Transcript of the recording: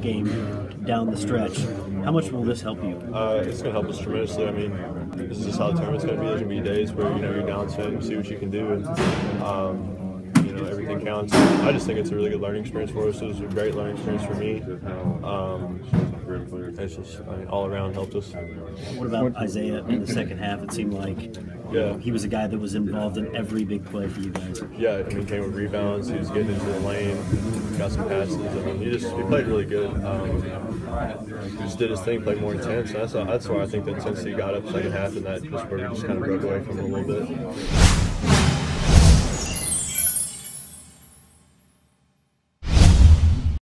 game down the stretch. How much will this help you? Uh, it's going to help us tremendously. I mean, this is just how the tournament's going to be. There's going to be days where you know you're down set and see what you can do, and um, you know everything counts. I just think it's a really good learning experience for us. It was a great learning experience for me. Um, just I mean, all around helped us. What about Isaiah in the second half? It seemed like Yeah. he was a guy that was involved in every big play for you guys. Yeah, I mean, came with rebounds. He was getting into the lane, got some passes. I mean, he just he played really good. Um, he just did his thing, played more intense. That's that's why I think the intensity got up second half, and that just where we just kind of broke away from a little bit.